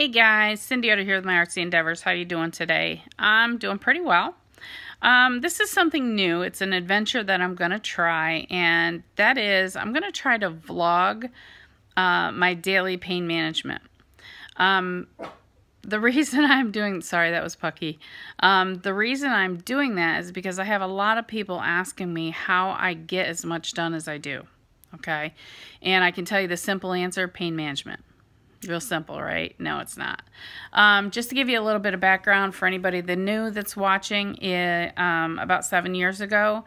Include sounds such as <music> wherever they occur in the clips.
Hey guys, Cindy Utter here with my artsy endeavors. How you doing today? I'm doing pretty well. Um, this is something new. It's an adventure that I'm going to try, and that is I'm going to try to vlog uh, my daily pain management. Um, the <laughs> reason I'm doing, sorry, that was Pucky. Um, the reason I'm doing that is because I have a lot of people asking me how I get as much done as I do. Okay. And I can tell you the simple answer, pain management. Real simple, right? No, it's not. Um, just to give you a little bit of background for anybody that new that's watching, it, um, about seven years ago,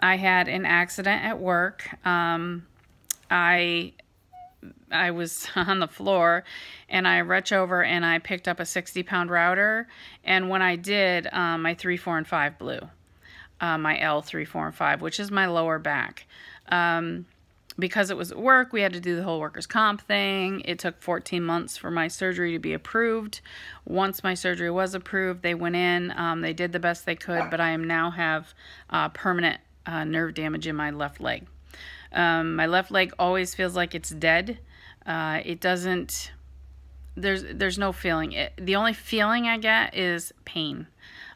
I had an accident at work. Um, I I was <laughs> on the floor and I reach over and I picked up a 60 pound router. And when I did, um, my 3, 4, and 5 blew. Uh, my L, 3, 4, and 5, which is my lower back. Um, because it was at work, we had to do the whole workers' comp thing. It took 14 months for my surgery to be approved. Once my surgery was approved, they went in. Um, they did the best they could, but I am now have uh, permanent uh, nerve damage in my left leg. Um, my left leg always feels like it's dead. Uh, it doesn't. There's there's no feeling. It, the only feeling I get is pain.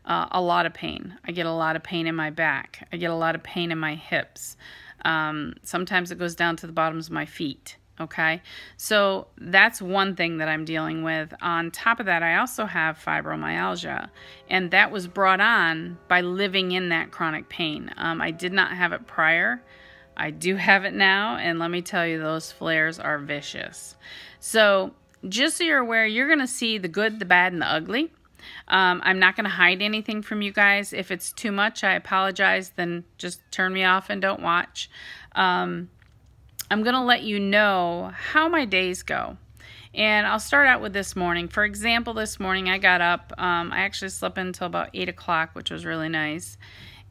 Uh, a lot of pain. I get a lot of pain in my back. I get a lot of pain in my hips. Um, sometimes it goes down to the bottoms of my feet. Okay, so that's one thing that I'm dealing with. On top of that, I also have fibromyalgia, and that was brought on by living in that chronic pain. Um, I did not have it prior. I do have it now, and let me tell you, those flares are vicious. So, just so you're aware, you're going to see the good, the bad, and the ugly. Um, I'm not going to hide anything from you guys. If it's too much, I apologize. Then just turn me off and don't watch. Um, I'm going to let you know how my days go. And I'll start out with this morning. For example, this morning I got up. Um, I actually slept until about 8 o'clock, which was really nice.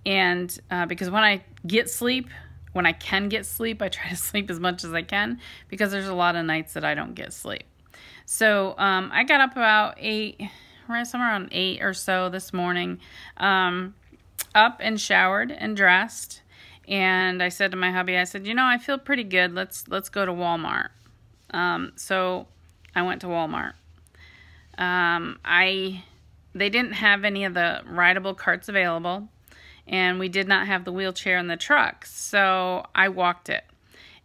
And uh, because when I get sleep, when I can get sleep, I try to <laughs> sleep as much as I can because there's a lot of nights that I don't get sleep. So um, I got up about 8 right somewhere around eight or so this morning, um, up and showered and dressed. And I said to my hubby, I said, you know, I feel pretty good. Let's let's go to Walmart. Um, so I went to Walmart. Um, I they didn't have any of the rideable carts available, and we did not have the wheelchair in the truck. So I walked it.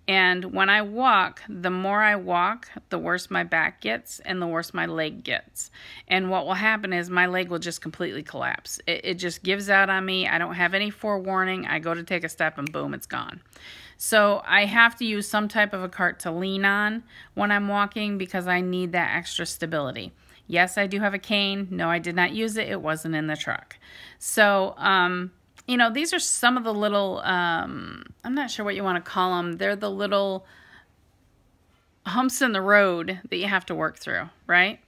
And when I walk, the more I walk, the worse my back gets and the worse my leg gets. And what will happen is my leg will just completely collapse. It, it, just gives out on me. I don't have any forewarning. I go to take a step and boom, it's gone. So I have to use some type of a cart to lean on when I'm walking because I need that extra stability. Yes, I do have a cane. No, I did not use it. It wasn't in the truck. So, um, you know, these are some of the little, um, I'm not sure what you want to call them. They're the little humps in the road that you have to work through, right?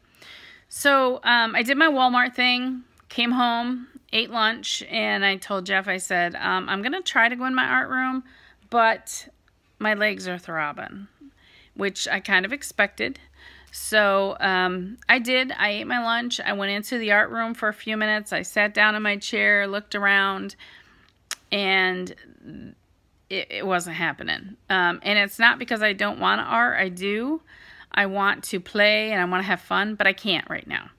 So um, I did my Walmart thing, came home, ate lunch, and I told Jeff, I said, um, I'm going to try to go in my art room, but my legs are throbbing, which I kind of expected. So um, I did. I ate my lunch. I went into the art room for a few minutes. I sat down in my chair, looked around, and it, it wasn't happening. Um, and it's not because I don't want art. I do. I want to play and I want to have fun, but I can't right now.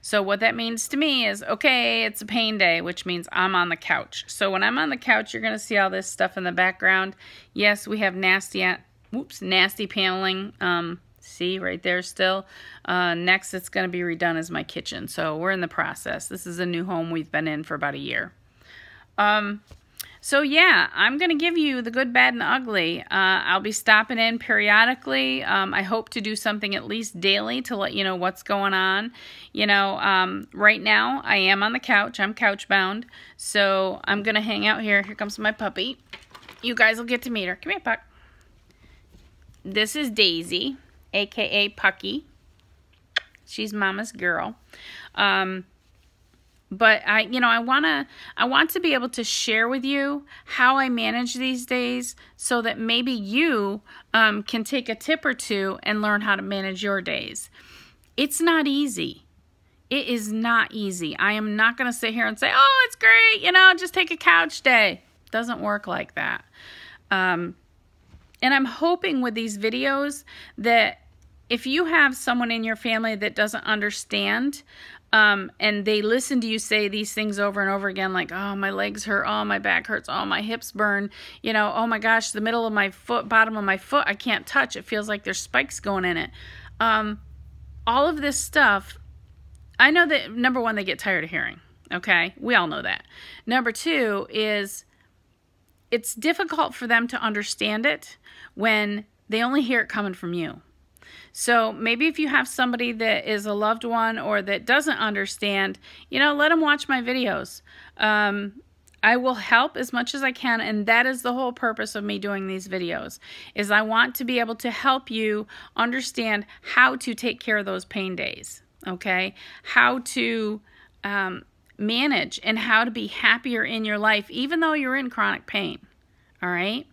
So what that means to me is, okay, it's a pain day, which means I'm on the couch. So when I'm on the couch, you're going to see all this stuff in the background. Yes, we have nasty, whoops, nasty paneling. Um, See right there still. Uh, next, it's going to be redone as my kitchen. So we're in the process. This is a new home we've been in for about a year. Um, so yeah, I'm going to give you the good, bad, and ugly. Uh, I'll be stopping in periodically. Um, I hope to do something at least daily to let you know what's going on. You know, um, right now I am on the couch. I'm couch bound. So I'm going to hang out here. Here comes my puppy. You guys will get to meet her. Come here, Puck. This is Daisy aka Pucky. She's mama's girl. Um, but I, you know, I want to, I want to be able to share with you how I manage these days so that maybe you um, can take a tip or two and learn how to manage your days. It's not easy. It is not easy. I am not going to sit here and say, oh, it's great, you know, just take a couch day. Doesn't work like that. Um, and I'm hoping with these videos that if you have someone in your family that doesn't understand um, and they listen to you say these things over and over again, like, oh, my legs hurt, oh, my back hurts, oh, my hips burn, you know, oh my gosh, the middle of my foot, bottom of my foot, I can't touch. It feels like there's spikes going in it. Um, all of this stuff, I know that number one, they get tired of hearing. Okay, we all know that. Number two is it's difficult for them to understand it when they only hear it coming from you. So maybe if you have somebody that is a loved one or that doesn't understand, you know, let them watch my videos. Um, I will help as much as I can and that is the whole purpose of me doing these videos is I want to be able to help you understand how to take care of those pain days, okay? How to um, manage and how to be happier in your life even though you're in chronic pain, all right?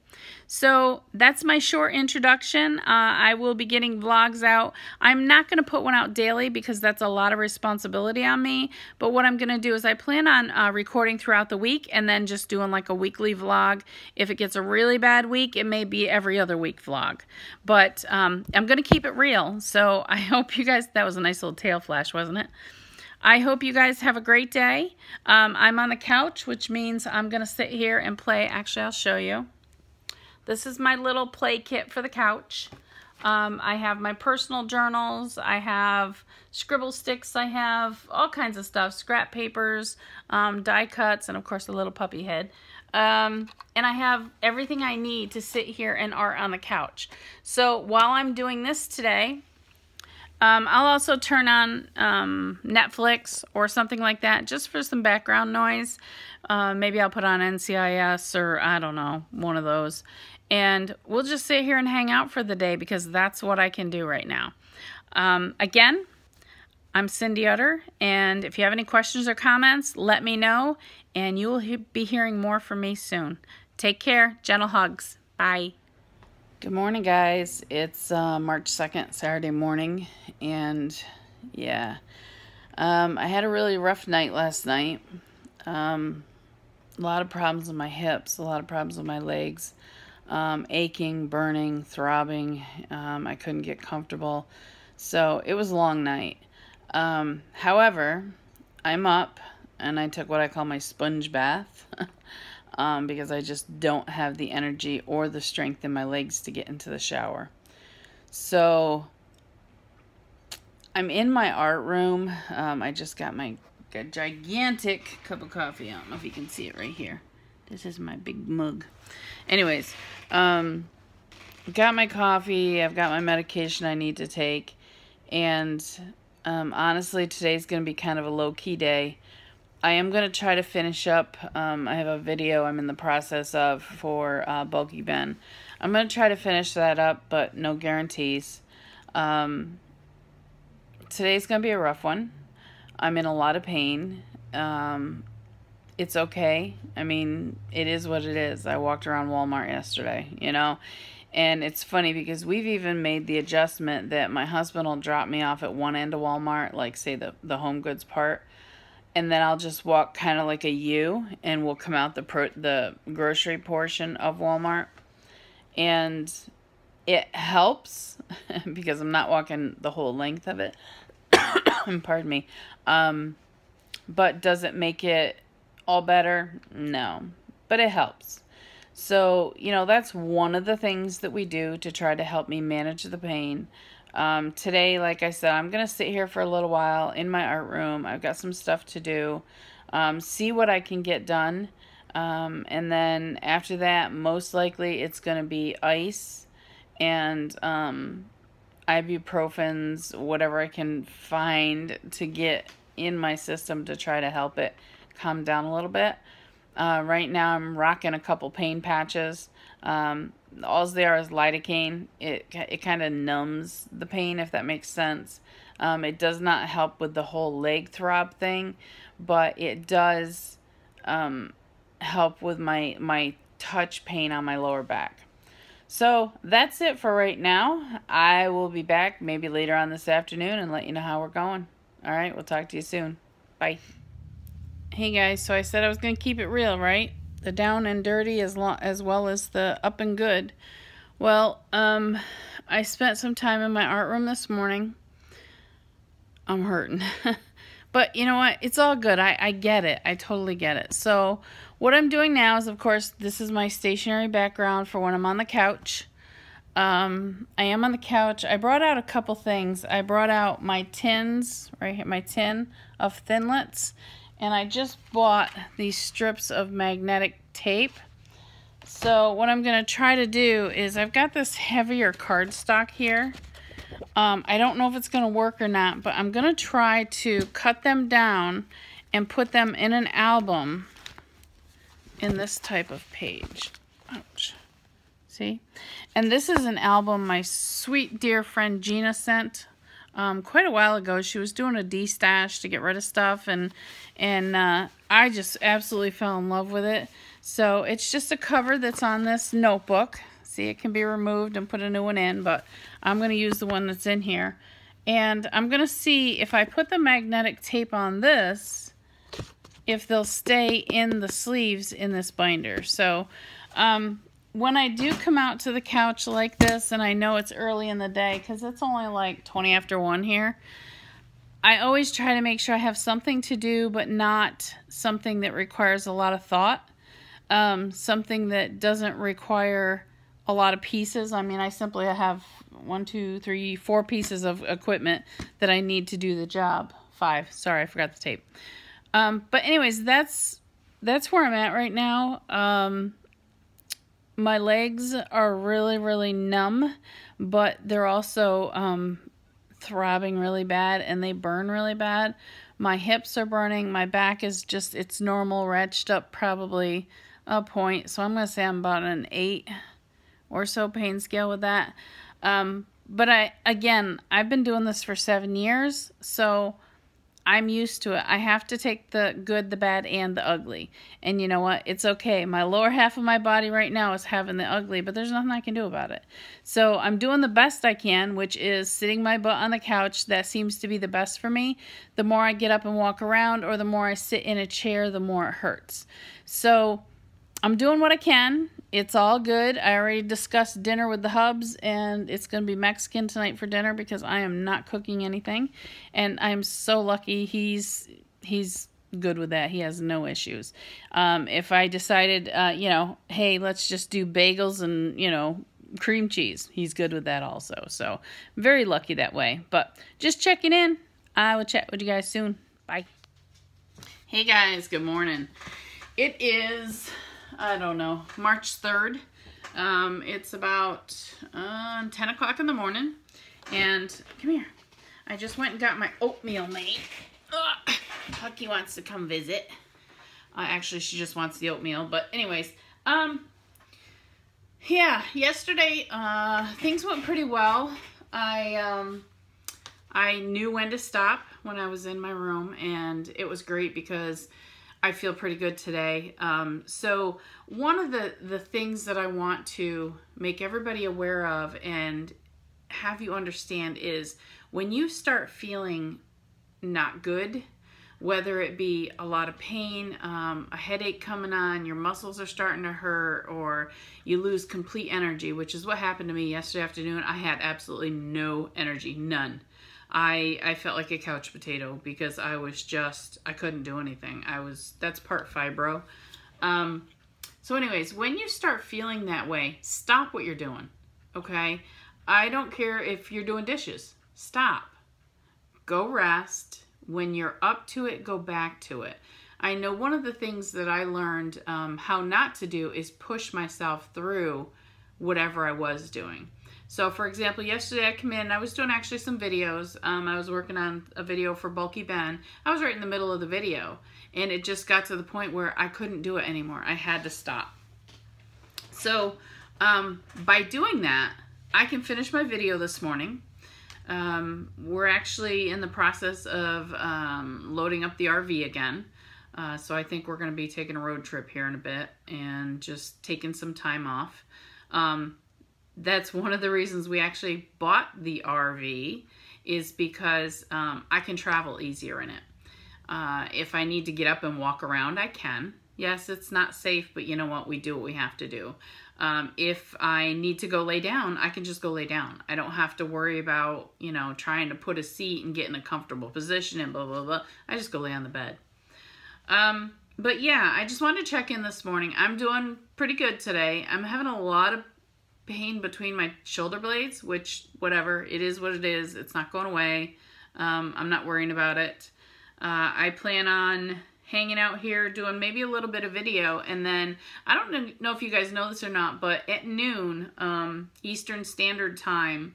So that's my short introduction. Uh, I will be getting vlogs out. I'm not going to put one out daily because that's a lot of responsibility on me. But what I'm going to do is I plan on uh, recording throughout the week and then just doing like a weekly vlog. If it gets a really bad week, it may be every other week vlog. But um, I'm going to keep it real. So I <laughs> hope you guys, that was a nice little tail flash, wasn't it? I hope you guys have a great day. Um, I'm on the couch, which means I'm going to sit here and play. Actually, I'll show you. This is my little play kit for the couch. Um, I have my personal journals. I have scribble sticks. I have all kinds of stuff. Scrap papers, um, die cuts, and of course a little puppy head. Um, and I have everything I need to sit here and art on the couch. So while I'm doing this today, um, I'll also turn on um, Netflix or something like that just for some background noise. Uh, maybe I'll put on NCIS or I don't know, one of those. And we'll just sit here and hang out for the day because that's what I can do right now. Um, again, I'm Cindy Utter, and if you have any questions or comments, let me know, and you will be hearing more from me soon. Take care. Gentle hugs. Bye. Good morning, guys. It's uh, March 2nd, Saturday morning, and yeah, um, I had a really rough night last night. Um, a lot of problems with my hips, a lot of problems with my legs, um, aching, burning, throbbing. Um, I couldn't get comfortable, so it was a long night. Um, however, I'm up, and I took what I call my sponge bath. <laughs> um, because I just don't have the energy or the strength in my legs to get into the shower. So I'm in my art room. Um, I just got my gigantic cup of coffee. I don't know if you can see it right here. This is my big mug. Anyways, um, got my coffee. I've got my medication I need to take. And um, honestly, today's going to be kind of a low-key day. I am going to try to finish up. Um, I have a video I'm in the process of for uh, Bulky Ben. I'm going to try to finish that up, but no guarantees. Um, today's going to be a rough one. I'm in a lot of pain. Um, it's okay. I mean, it is what it is. I walked around Walmart yesterday, you know. And it's funny because we've even made the adjustment that my husband will drop me off at one end of Walmart, like say the, the home goods part and then I'll just walk kind of like a U and we'll come out the pro the grocery portion of Walmart. And it helps <laughs> because I'm not walking the whole length of it. <coughs> Pardon me. Um, but does it make it all better? No but it helps. So you know that's one of the things that we do to try to help me manage the pain um, today, like I said, I'm going to sit here for a little while in my art room. I've got some stuff to do. Um, see what I can get done. Um, and then after that, most likely it's going to be ice and um, ibuprofens, whatever I can find to get in my system to try to help it calm down a little bit. Uh, right now I'm rocking a couple pain patches. Um, all there is lidocaine. It it kind of numbs the pain, if that makes sense. Um, it does not help with the whole leg throb thing, but it does um, help with my my touch pain on my lower back. So that's it for right now. I will be back maybe later on this afternoon and let you know how we're going. All right, we'll talk to you soon. Bye. Hey guys, so I said I was going to keep it real, right? The down and dirty as as well as the up and good. Well, um, I spent some time in my art room this morning. I'm hurting. <laughs> but you know what? It's all good. I, I get it. I totally get it. So what I'm doing now is, of course, this is my stationary background for when I'm on the couch. Um, I am on the couch. I brought out a couple things. I brought out my tins, right here, my tin of Thinlits. And I just bought these strips of magnetic tape. So what I'm going to try to do is I've got this heavier cardstock here. Um, I don't know if it's going to work or not, but I'm going to try to cut them down and put them in an album in this type of page. Ouch. See? And this is an album my sweet dear friend Gina sent um, quite a while ago. She was doing a de-stash to get rid of stuff, and and uh, I just absolutely fell in love with it. So it's just a cover that's on this notebook. See, it can be removed and put a new one in, but I'm going to use the one that's in here. And I'm going to see if I put the magnetic tape on this, if they'll stay in the sleeves in this binder. So um, when I do come out to the couch like this, and I know it's early in the day because it's only like 20 after 1 here, I always try to make sure I have something to do, but not something that requires a lot of thought um, something that doesn't require a lot of pieces. I mean, I simply have one, two, three, four pieces of equipment that I need to do the job. Five. Sorry, I forgot the tape. Um, but anyways, that's that's where I'm at right now. Um, my legs are really, really numb, but they're also um, throbbing really bad and they burn really bad. My hips are burning. My back is just, it's normal, retched up probably a point. So I'm going to say I'm about an 8 or so pain scale with that. Um, but I again, I've been doing this for seven years, so I'm used to it. I have to take the good, the bad, and the ugly. And you know what? It's okay. My lower half of my body right now is having the ugly, but there's nothing I can do about it. So I'm doing the best I can, which is sitting my butt on the couch. That seems to be the best for me. The more I get up and walk around, or the more I sit in a chair, the more it hurts. So I'm doing what I can. It's all good. I already discussed dinner with the hubs, and it's going to be Mexican tonight for dinner because I am not cooking anything, and I'm so lucky he's he's good with that. He has no issues. Um, if I decided, uh, you know, hey, let's just do bagels and you know cream cheese, he's good with that also. So very lucky that way. But just checking in. I will chat with you guys soon. Bye. Hey guys, good morning. It is I don't know, March 3rd. Um, it's about uh, 10 o'clock in the morning. And come here. I just went and got my oatmeal made. Hucky wants to come visit. Uh, actually, she just wants the oatmeal. But anyways, um, yeah, yesterday uh, things went pretty well. I um, I knew when to stop when I was in my room, and it was great because I feel pretty good today. Um, so one of the, the things that I want to make everybody aware of and have you understand is when you start feeling not good, whether it be a lot of pain, um, a headache coming on, your muscles are starting to hurt, or you lose complete energy, which is what happened to me yesterday afternoon. I had absolutely no energy, none. I I felt like a couch potato because I was just I couldn't do anything. I was that's part fibro. Um, so anyways, when you start feeling that way, stop what you're doing. Okay? I don't care if you're doing dishes. Stop. Go rest. When you're up to it, go back to it. I know one of the things that I learned um, how not to do is push myself through whatever I was doing. So for example, yesterday I come in, I was doing actually some videos. Um, I was working on a video for Bulky Ben. I was right in the middle of the video and it just got to the point where I couldn't do it anymore. I had to stop. So um, by doing that, I can finish my video this morning. Um, we're actually in the process of um, loading up the RV again. Uh, so I think we're going to be taking a road trip here in a bit and just taking some time off. Um, that's one of the reasons we actually bought the RV is because um, I can travel easier in it. Uh, if I need to get up and walk around, I can. Yes, it's not safe, but you know what? We do what we have to do. Um, if I need to go lay down, I can just go lay down. I don't have to worry about, you know, trying to put a seat and get in a comfortable position and blah, blah, blah. I just go lay on the bed. Um, but yeah, I just wanted to check in this morning. I'm doing pretty good today. I'm having a lot of pain between my shoulder blades, which, whatever, it is what it is. It's not going away. Um, I'm not worrying about it. Uh, I plan on hanging out here doing maybe a little bit of video and then I don't know if you guys know this or not but at noon um, Eastern Standard Time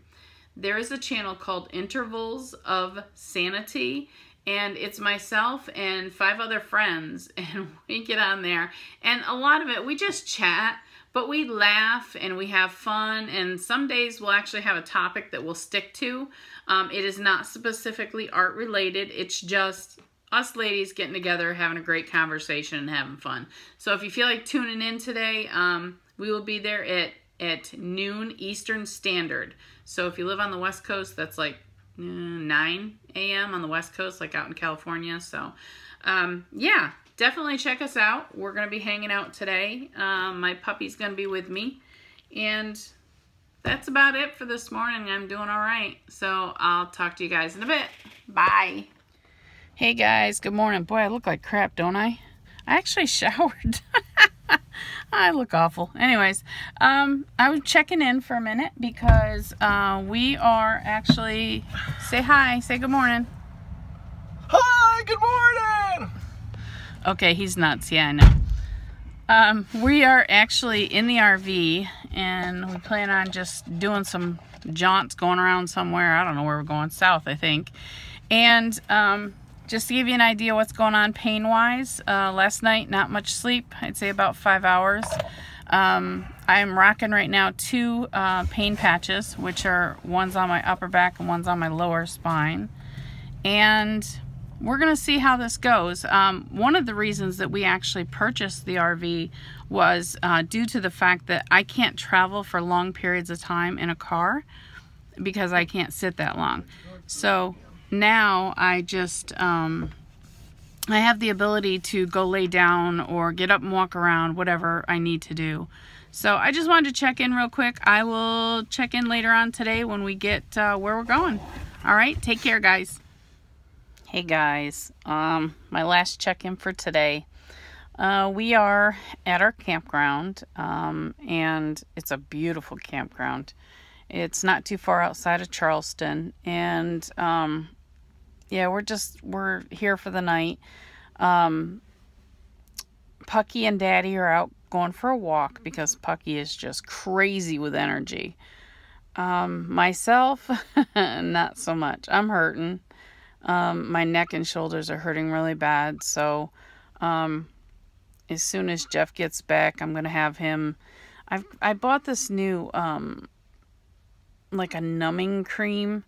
there is a channel called Intervals of Sanity and it's myself and five other friends <laughs> and we get on there and a lot of it we just chat but we laugh and we have fun and some days we'll actually have a topic that we'll stick to um, it is not specifically art related it's just us ladies getting together having a great conversation and having fun so if you feel like tuning in today um, we will be there at at noon eastern standard so if you live on the west coast that's like 9 a.m. on the West Coast, like out in California. So, um, yeah, definitely check us out. We're going to be hanging out today. Um, my puppy's going to be with me. And that's about it for this morning. I'm doing all right. So, I'll talk to you guys in a bit. Bye. Hey, guys. Good morning. Boy, I look like crap, don't I? I actually <laughs> showered. I look awful. Anyways, um, I was checking in for a minute because uh, we are actually, say hi, say good morning. Hi, good morning. Okay, he's nuts. Yeah, I know. Um, we are actually in the RV and we plan on just doing some jaunts going around somewhere. I don't know where we're going, south, I think. And um, just to give you an idea what's going on pain-wise, uh, last night, not much sleep. I'd say about five hours. Um, I'm rocking right now two uh, pain patches, which are one's on my upper back and one's on my lower spine. And we're going to see how this goes. Um, one of the reasons that we actually purchased the RV was uh, due to the fact that I can't travel for long periods of time in a car because I can't sit that long. So now I just, um, I have the ability to go lay down or get up and walk around, whatever I need to do. So I just wanted to check in real quick. I will check in later on today when we get uh, where we're going. All right, take care, guys. Hey, guys. Um, my last check-in for today. Uh, we are at our campground, um, and it's a beautiful campground. It's not too far outside of Charleston, and um, yeah, we're just we're here for the night. Um, Pucky and Daddy are out going for a walk because Pucky is just crazy with energy. Um, myself, <laughs> not so much. I'm hurting. Um, my neck and shoulders are hurting really bad. So, um, as soon as Jeff gets back, I'm gonna have him. I've I bought this new um, like a numbing cream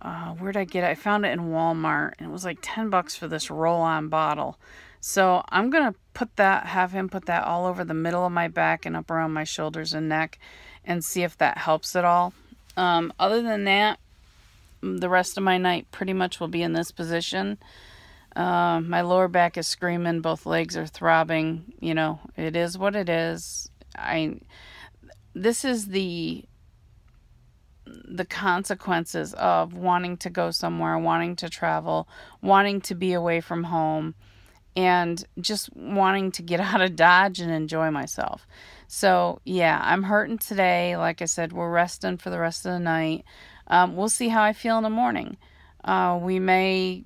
uh, where'd I get it? I found it in Walmart and it was like 10 bucks for this roll on bottle. So I'm going to put that, have him put that all over the middle of my back and up around my shoulders and neck and see if that helps at all. Um, other than that, the rest of my night pretty much will be in this position. Uh, my lower back is screaming, both legs are throbbing. You know, it is what it is. I, this is the the consequences of wanting to go somewhere, wanting to travel, wanting to be away from home, and just wanting to get <laughs> out of Dodge and enjoy myself. So, yeah, I'm hurting today. Like I said, we're resting for the rest of the night. Um, we'll see how I feel in the morning. Uh, we may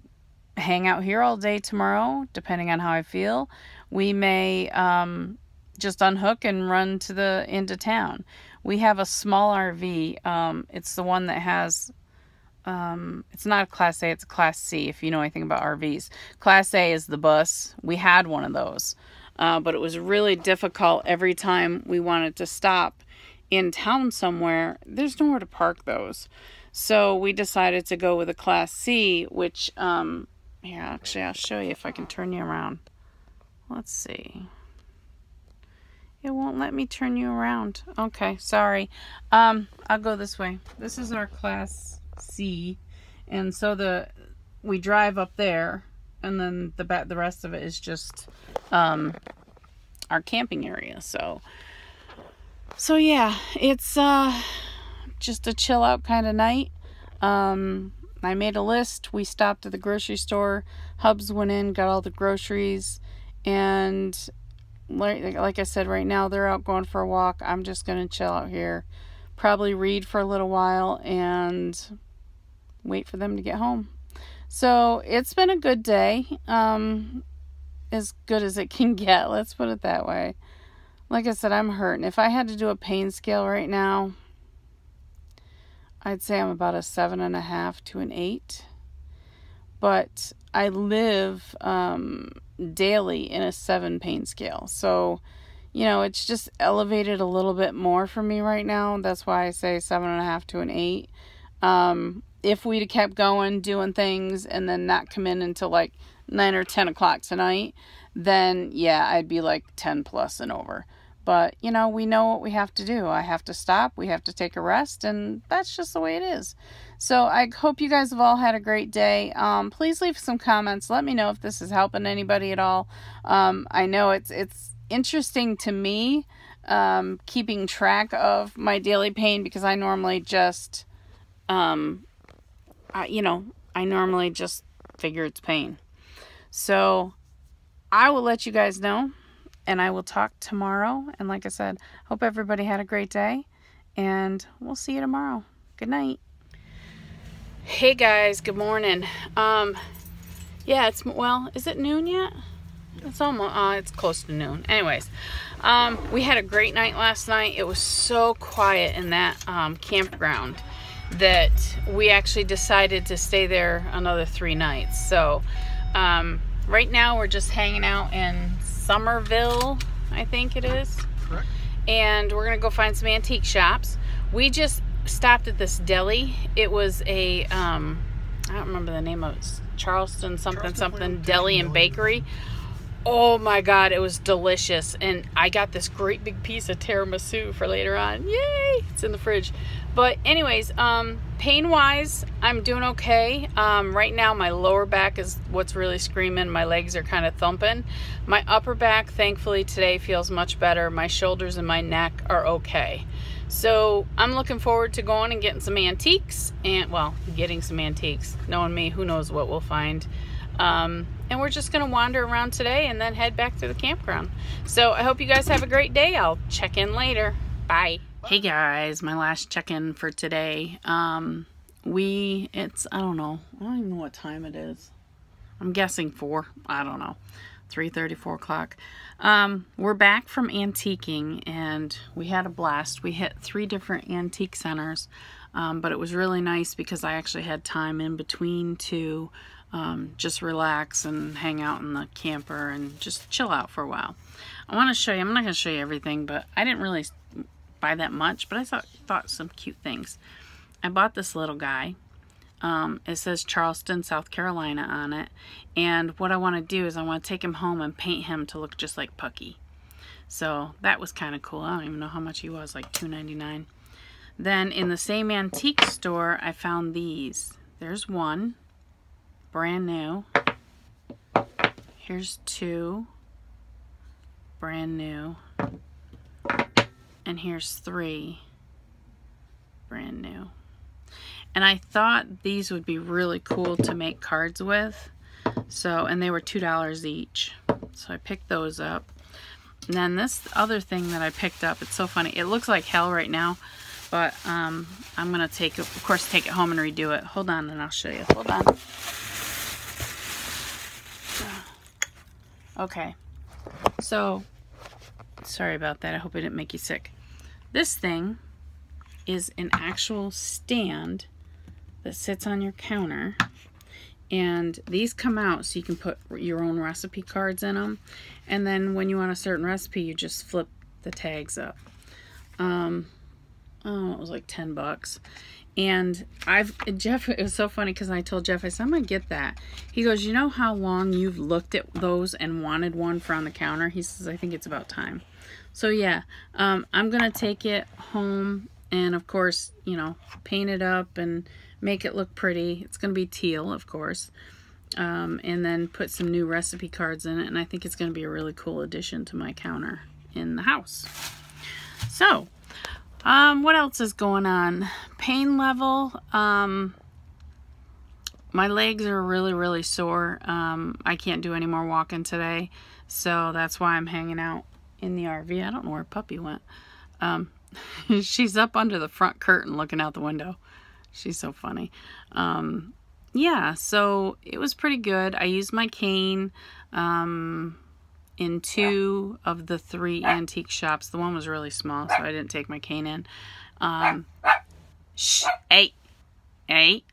hang out here all day tomorrow, depending on how I feel. We may um, just unhook and run to the into town we have a small RV. Um, it's the one that has, um, it's not a Class A, it's a Class C, if you know anything about RVs. Class A is the bus. We had one of those, uh, but it was really difficult every time we wanted to stop in town somewhere. There's nowhere to park those. So we decided to go with a Class C, which, um, actually, I'll show you if I can turn you around. Let's see. It won't let me turn you around. Okay, sorry. Um, I'll go this way. This is our class C. And so the we drive up there and then the the rest of it is just um our camping area. So So yeah, it's uh, just a chill out kind of night. Um, I made a list. We stopped at the grocery store. Hubs went in, got all the groceries, and like, like I said, right now they're out going for a walk. I'm just gonna chill out here, probably read for a little while, and wait for them to get home. So it's been a good day. Um, as good as it can <laughs> get. Let's put it that way. Like I said, I'm hurting. If I had to do a pain scale right now, I'd say I'm about a seven and a half to an eight. But I live um, daily in a seven pain scale. So, you know, it's just elevated a little bit more for me right now. That's why I say seven and a half to an eight. Um, if we'd have kept going, doing things, and then not come in until like nine or ten o'clock tonight, then yeah, I'd be like 10 plus and over. But, you know, we know what we have to do. I have to stop, we have to take a rest, and that's just the way it is. So I hope you guys have all had a great day. Um, please leave some comments. Let me know if this is helping anybody at all. Um, I know it's it's interesting to me um, keeping track of my daily pain because I normally just, um, I, you know, I normally just figure it's pain. So I will let you guys know and I will talk tomorrow. And like I said, hope everybody had a great day and we'll see you tomorrow. Good night. Hey guys, good morning. Um yeah, it's well, is it noon yet? It's almost uh it's close to noon. Anyways, um we had a great night last night. It was so quiet in that um campground that we actually decided to stay there another 3 nights. So, um right now we're just hanging out in Summerville, I think it is. Correct. And we're gonna go find some antique shops. We just stopped at this deli. It was a um, I don't remember the name of it. Charleston something Charleston something deli and bakery. Oh my god, it was delicious. And I got this great big piece of tiramisu for later on. Yay! It's in the fridge. But anyways, um pain wise, I'm doing okay. Um right now my lower back is what's really screaming. My legs are kind of thumping. My upper back thankfully today feels much better. My shoulders and my neck are okay. So I'm looking forward to going and getting some antiques and well, getting some antiques. Knowing me, who knows what we'll find. Um, and we're just going to wander around today and then head back to the campground. So I hope you guys have a great day. I'll check in later. Bye. Hey guys, my last check in for today. Um, we, it's, I don't know, I don't even know what time it is. I'm guessing four. I don't know. 3.30, 4 o'clock. Um, we're back from antiquing and we had a blast. We hit three different antique centers, um, but it was really nice because I actually had time in between to um, just relax and hang out in the camper and just chill out for a while. I want to show you, I'm not going to show you everything, but I didn't really buy that much, but I thought, thought some cute things. I bought this little guy. Um, it says Charleston, South Carolina on it. And what I want to do is I want to take him home and paint him to look just like Pucky. So that was kind of cool. I don't even know how much he was, like $2.99. Then in the same antique store, I found these. There's one, brand new. Here's two, brand new. And here's three, brand new. And I thought these would be really cool to make cards with. So, and they were $2 each. So I picked those up. And then this other thing that I picked up, it's so funny. It looks like hell right now, but um, I'm going to take it, of course, take it home and redo it. Hold on and I'll show you. Hold on. Okay. So, sorry about that. I hope I didn't make you sick. This thing is an actual stand that sits on your counter and these come out so you can put your own recipe cards in them and then when you want a certain recipe you just flip the tags up um oh it was like 10 bucks and I've Jeff it was so funny because I told Jeff I said I'm gonna get that. He goes you know how long you've looked at those and wanted one for on the counter? He says I think it's about time. So yeah um, I'm gonna take it home and of course you know paint it up and make it look pretty. It's gonna be teal of course um, and then put some new recipe cards in it and I think it's gonna be a really cool addition to my counter in the house. So Um, what else is going on? Pain level. Um, my legs are really, really sore. Um, I can't do any more walking today, so that's why I'm hanging out in the RV. I don't know where Puppy went. Um, <laughs> she's up under the front curtain looking out the window. She's so funny. Um, yeah, so it was pretty good. I used my cane um, in two of the three antique shops. The one was really small, so I didn't take my cane in. Um, shh, hey, hey.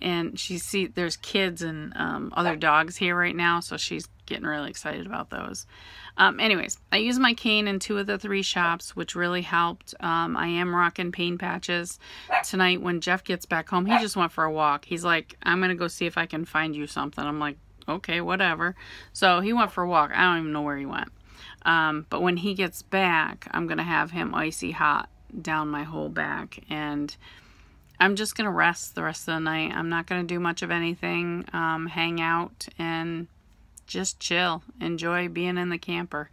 And she see there's kids and um, other dogs here right now so she's getting really excited about those. Um, anyways i use my cane in two of the three shops which really helped. Um, i am rocking pain patches tonight when jeff gets back home. He just went for a walk. He's like i'm gonna go see if i can find you something. I'm like okay whatever. So he went for a walk. I don't even know where he went. Um, but when he gets back i'm gonna have him icy hot down my whole back and I'm just going to rest the rest of the night. I'm not going to do much of anything, um, hang out and just chill, enjoy being in the camper.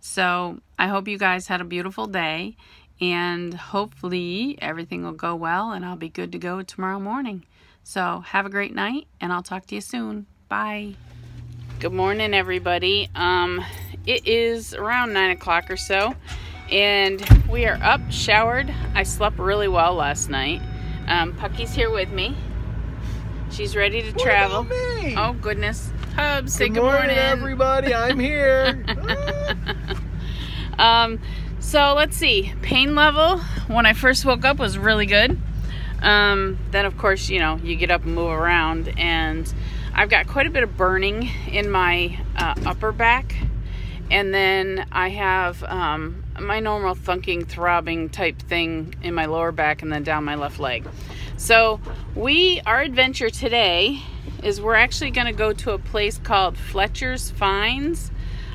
So I hope you guys had a beautiful day and hopefully everything will go well and I'll be good to go tomorrow morning. So have a great night and I'll talk to you soon. Bye. Good morning, everybody. Um, it is around 9 o'clock or so and we are up, showered. I slept really well last night. Um, Pucky's here with me. She's ready to what travel. Oh goodness. Hub, say good, good morning, morning, everybody. I'm here. <laughs> um, so let's see. Pain level when I first woke up was really good. Um, then of course, you know, you get up and move around and I've got quite a bit of burning in my uh, upper back. And then I have um, my normal thunking, throbbing type thing in my lower back and then down my left leg. So, we, our adventure today is we're actually going to go to a place called Fletcher's Finds.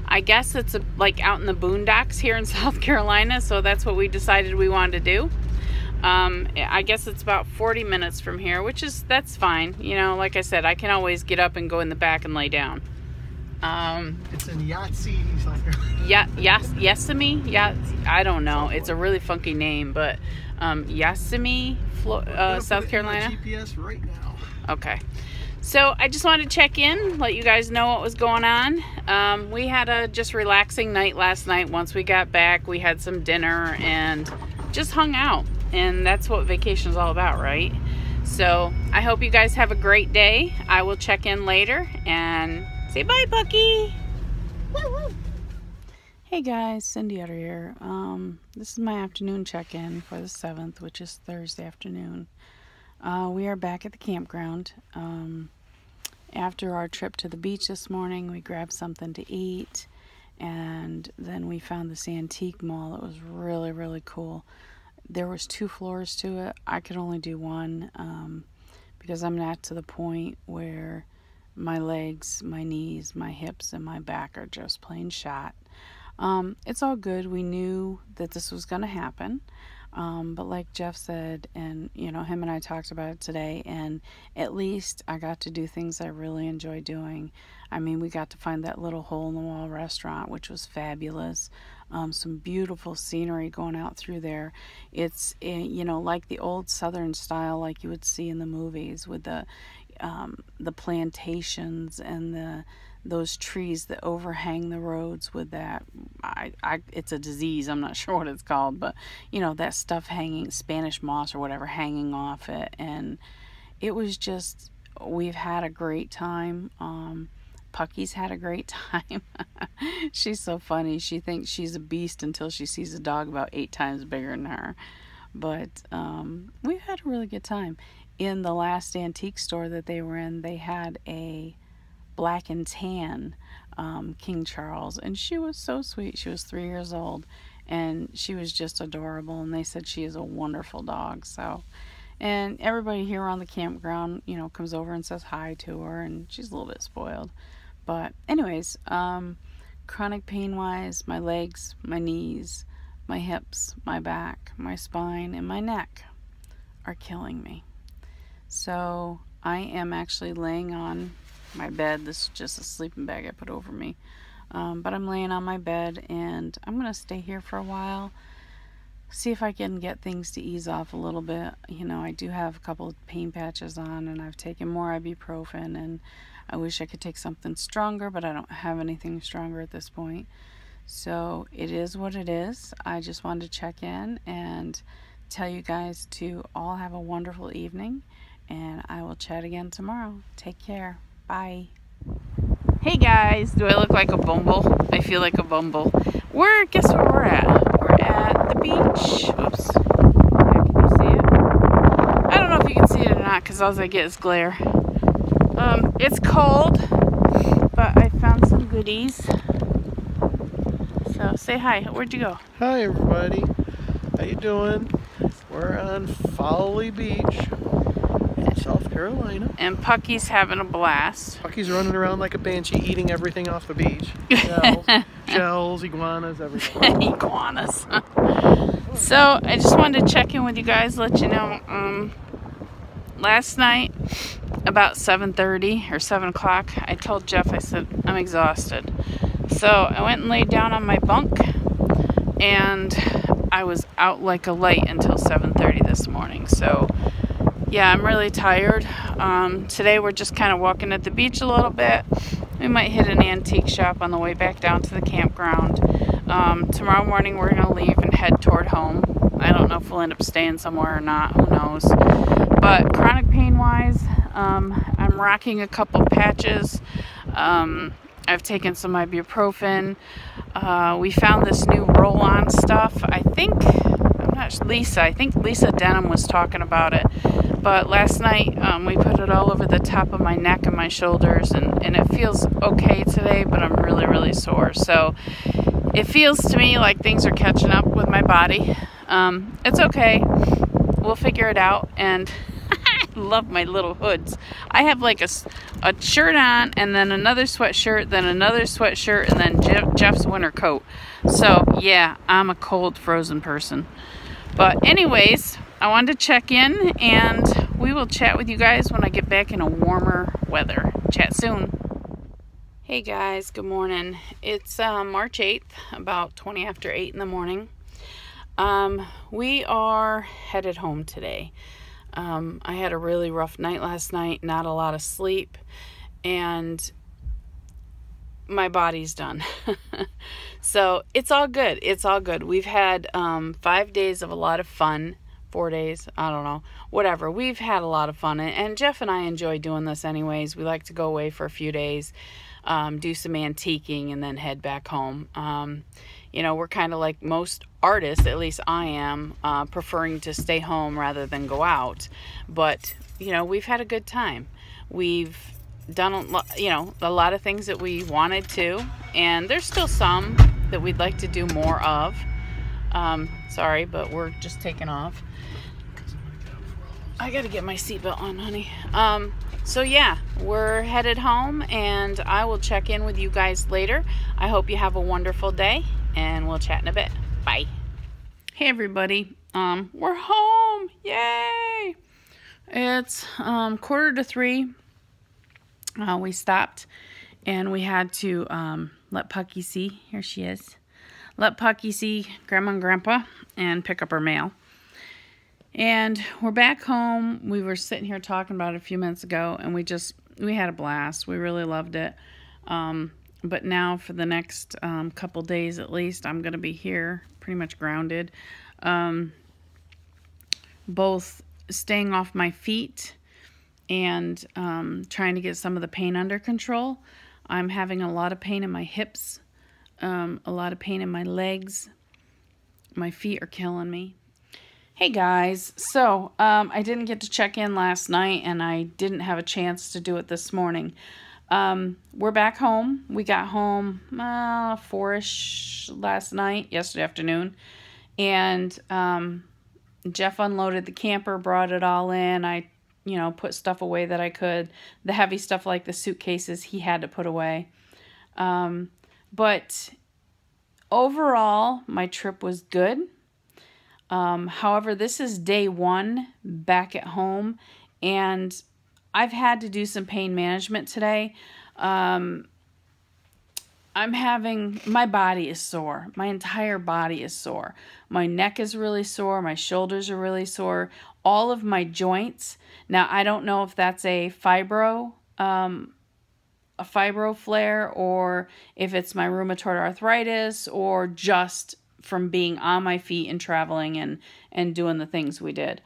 I guess it's a, like out in the boondocks here in <laughs> South Carolina, so that's what we decided we wanted to do. Um, I guess it's about 40 minutes from here, which is that's fine. You know, like I said, I can always get up and go in the back and lay down. Um, it's in Yahtzee, South <laughs> Carolina. Yeah, yes, Yesemi. Yeah, I don't know. It's a really funky name, but um, Flo- uh, South Carolina. GPS right now. Okay. So I just wanted to check in, let you guys know what was going on. Um, we had a just relaxing night last night. Once we got back, we had some dinner and just hung out. And that's what vacation is all about, right? So I hope you guys have a great day. I will check in later and Say bye, Pucky. Hey guys, Cindy Utter here. Um, this is my afternoon check-in for the 7th, which is Thursday afternoon. Uh, we are back at the campground. Um, after our trip to the beach this morning, we grabbed something to eat, and then we found this antique mall It was really, really cool. There was two floors to it. I could only do one um, because I'm not to the point where my legs, my knees, my hips, and my back are just plain shot. Um, it's all good. We knew that this was going to happen. Um, but like Jeff said, and you know, him and I talked about it today, and at least I got to do things I really enjoy doing. I mean, we got to find that little hole in the wall restaurant, which was fabulous. Um, some beautiful scenery going out through there. It's, eh, you know, like the old southern style, like you would see in the movies with the, um, the plantations and the those trees that overhang the roads with that I, I it's a disease i'm not <laughs> sure what it's called but you know that stuff hanging spanish moss or whatever hanging off it and it was just we've had a great time um, Pucky's had a great <laughs> time. she's so funny. She thinks she's a beast until she sees a dog about eight times bigger than her. But um, we've had a really good time in the last antique store that they were in, they had a black and tan um, King Charles, and she was so sweet. She was three years old, and she was just adorable. And they said she is a wonderful dog. So, and everybody here on the campground, you know, comes over and says hi to her, and she's a little bit spoiled. But, anyways, um, chronic pain wise, my legs, my knees, my hips, my back, my spine, and my neck are killing me. So I am actually laying on my bed. This is just a sleeping bag I put over me. Um, but I'm laying on my bed and I'm going to stay here for a while. see if I can get things to ease off a little bit. You know, I do have a couple of pain patches on, and I've taken more ibuprofen, and I wish I could take something stronger, but I don't have anything stronger at this point. So it is what it is. I just wanted to check in and tell you guys to all have a wonderful evening, and I will chat again tomorrow. Take care. Bye. Hey guys, do I look like a bumble? I feel like a bumble. Where, guess where we're at? We're at the beach. Oops. Can you see it? I don't know if you can see it or not because all I get is glare. Um, it's cold, but I found some goodies. So say hi. Where'd you go? Hi everybody. How you doing? We're on Folly Beach, South Carolina. And Pucky's having a blast. Pucky's running around like a banshee, eating everything off the beach. <laughs> Shells, shells iguanas, everything. <laughs> iguanas. so I just wanted to check in with you guys, let you know. Um, last night, about 7:30 or 7 o'clock, I told Jeff I said I'm exhausted. So I went and laid down on my bunk, and I was out like a light until 7:30 this morning. So yeah, I'm really tired. Um, today we're just kind of walking at the beach a little bit. We might hit an antique shop on the way back down to the campground. Um, tomorrow morning we're gonna leave and head toward home. I don't know if we'll end up staying somewhere or not. Who knows? But chronic pain wise, um, I'm rocking a couple patches. Um, I've taken some ibuprofen. Uh, we found this new roll-on stuff. I think I'm Lisa. I think Lisa Denham was talking about it. But last night um, we put it all over the top of my neck and my shoulders, and, and it feels okay today. But I'm really really sore. So it feels to me like things are catching up with my body. Um, it's okay. We'll figure it out and. <laughs> I love my little hoods. I have like a, a shirt on and then another sweatshirt, then another sweatshirt, and then Jeff, Jeff's winter coat. So, yeah, I'm a cold, frozen person. But, anyways, I wanted to check in and we will chat with you guys when I get back in a warmer weather. Chat soon. Hey guys, good morning. It's uh, March 8th, about 20 after 8 in the morning. Um, we are headed home today. Um, I had a really rough night last night, not a lot of sleep, and my body's done. <laughs> so it's all good. It's all good. We've had um, five days of a lot of fun. Four days, I don't know, whatever. We've had a lot of fun, and Jeff and I enjoy doing this anyways. We like to go away for a few days, um, do some antiquing, and then head back home. Um, you know, we're kind of like most artists, at least I am, uh, preferring to stay home rather than go out. But, you know, we've had a good time. We've done, you know, a lot of things that we wanted to, and there's still some that we'd like to do more of. Um, sorry, but we're just taking off. I gotta get my seatbelt on, honey. Um, so yeah, we're headed home, and I will check in with you guys later. I hope you have a wonderful day, and we'll chat in a bit. Bye. Hey everybody, um, we're home! Yay! It's um, quarter to three. Uh, we stopped, and we had to um, let Pucky see. Here she is. Let Pucky see Grandma and Grandpa, and pick up her mail. And we're back home. We were sitting here talking about it a few minutes ago, and we just we had a blast. We really loved it. Um, but now for the next um, couple days at least, I'm going to be here, pretty much grounded. Um, both staying off my feet and um, trying to get some of the pain under control. I'm having a lot of pain in my hips, um, a lot of pain in my legs. My feet are killing me. Hey guys, so um, I didn't get to check in last night and I didn't have a chance to do it this morning. Um, we're back home. We got home uh, four-ish last night, yesterday afternoon, and um, Jeff unloaded the camper, brought it all in. I, you know, put stuff away that I could. The heavy stuff like the suitcases he had to put away. Um, but overall, my trip was good. Um, however, this is day one back at home, and I've had to do some pain management today. Um, I'm having my body is sore. My entire body is sore. My neck is really sore. My shoulders are really sore. All of my joints. Now I don't know if that's a fibro, um, a fibro flare, or if it's my rheumatoid arthritis, or just from being on my feet and traveling and and doing the things we did.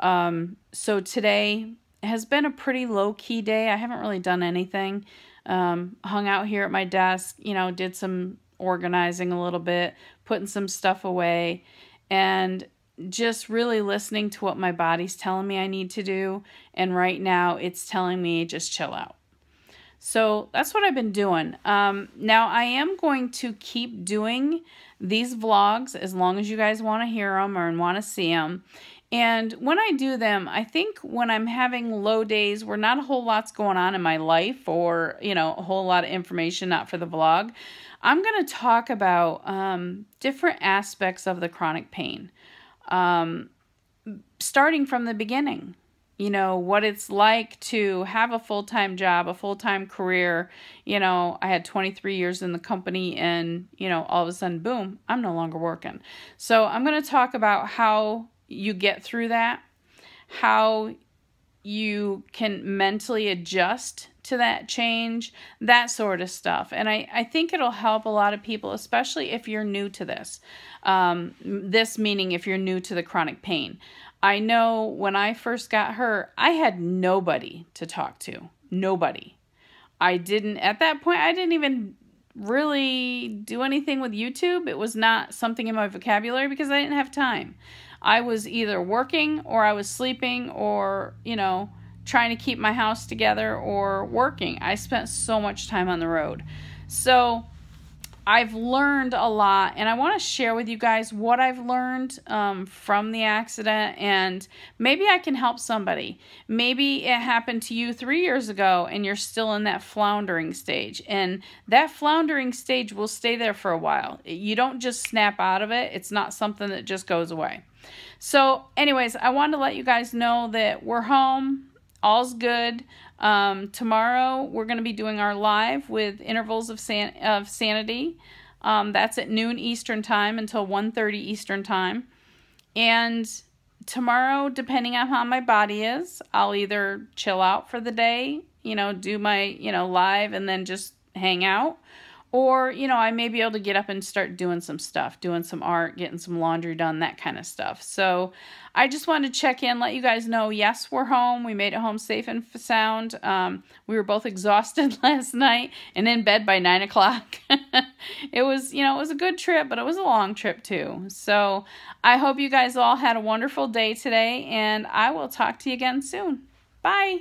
Um, so today has been a pretty low key day. I haven't really done anything um, hung out here at my desk, you know, did some organizing a little bit, putting some stuff away, and just really listening to what my body's telling me I need to do. And right now, it's telling me just chill out. So that's what I've been doing. Um, now, I am going to keep doing these vlogs as long as you guys want to hear them or want to see them. And when I do them, I think when I'm having low days where not a whole lot's going on in my life or, you know, a whole lot of information, not for the vlog, I'm going to talk about um, different aspects of the chronic pain. Um, starting from the beginning, you know, what it's like to have a full time job, a full time career. You know, I had 23 years in the company and, you know, all of a sudden, boom, I'm no longer working. So I'm going to talk about how you get through that, how you can mentally adjust to that change, that sort of stuff. And I, I think it'll help a lot of people, especially if you're new to this. Um, this meaning if you're new to the chronic pain. I know when I first got hurt, I had nobody to talk to. Nobody. I didn't, at that point, I didn't even really do anything with YouTube. It was not something in my vocabulary because I didn't have time. I was either working or I was sleeping or, you know, trying to keep my house together or working. I spent so much time on the road. So I've learned a lot, and I want to share with you guys what I've learned um, from the accident, and maybe I can help somebody. Maybe it happened to you three years ago, and you're still in that floundering stage, and that floundering stage will stay there for a while. You don't just snap out of it, it's not something that just goes away. So, anyways, I wanted to let you guys know that we're home, all's good. Um, tomorrow we're going to be doing our live with intervals of san- of sanity. Um, that's at noon Eastern time until 1:30 Eastern time. And tomorrow, depending on how my body is, I'll either chill out for the day, you know, do my, you know, live and then just hang out, or, you know, I may be able to get up and start doing some stuff, doing some art, getting some laundry done, that kind of stuff. So I just wanted to check in, let you guys know, yes, we're home. We made it home safe and sound. Um, we were both <laughs> exhausted <laughs> last night and in bed by 9 o'clock. <laughs> it was, you know, it was a good trip, but it was a long trip too. So I hope you guys all had a wonderful day today, and I will talk to you again soon. Bye.